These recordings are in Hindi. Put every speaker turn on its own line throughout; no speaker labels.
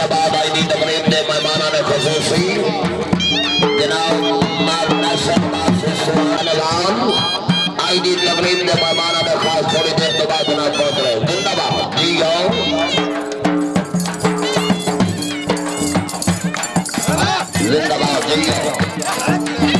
नवाब आई दी तकरीब के मेहमाना ने खसूसी जनाब आई दी तकरीब के मेहमाना ने खास थोड़ी देर के बाद जनाब पहुँच रहे जिंदाबाद जी आओ जिंदाबाद जी आओ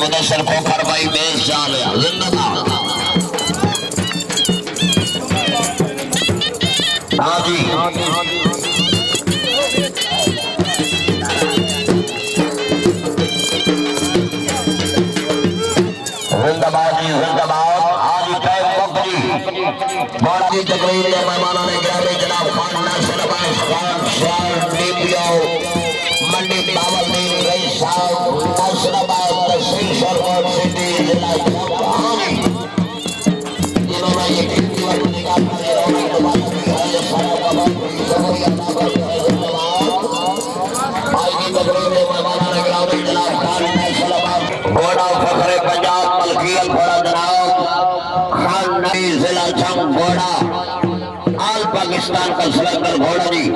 मुदसर को फरमाई में शाल ज़िंदा हाँ जी इस्लाम का सलाह घोड़ा जी।